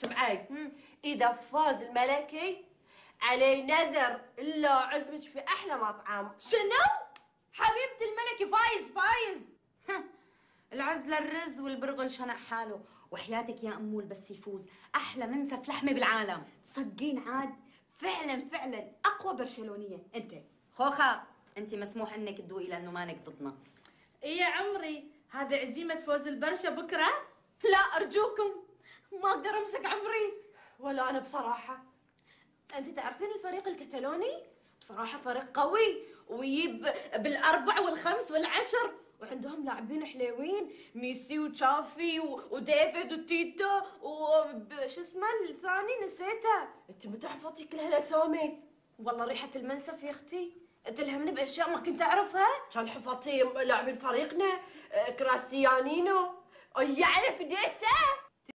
سمعي إذا فاز الملكي عليه نذر إلا عزمك في أحلى مطعم. شنو؟ حبيبة الملكي فايز فايز. العز للرز والبرغل شنق حاله. وحياتك يا أمول بس يفوز. أحلى منسف لحمة بالعالم. تصدقين عاد؟ فعلا فعلا. أقوى برشلونية. أنت. خوخة أنت مسموح إنك تدوقي لأنه مانك ضدنا. إيه يا عمري هذا عزيمة فوز البرشا بكرة؟ لا أرجوكم. ما أقدر أمسك عمري. ولا أنا بصراحة. أنت تعرفين الفريق الكتالوني؟ بصراحة فريق قوي ويجيب بالأربع والخمس والعشر. وعندهم لاعبين حلوين ميسي وتشافي وديفيد وتيتو وش اسمه الثاني نسيته. أنت متحفظي كل هالاسامي والله ريحة المنسف يا أختي. تلهمني بأشياء ما كنت أعرفها. كان حفظتي لاعبين فريقنا آه، كريستيانينو يعني فديته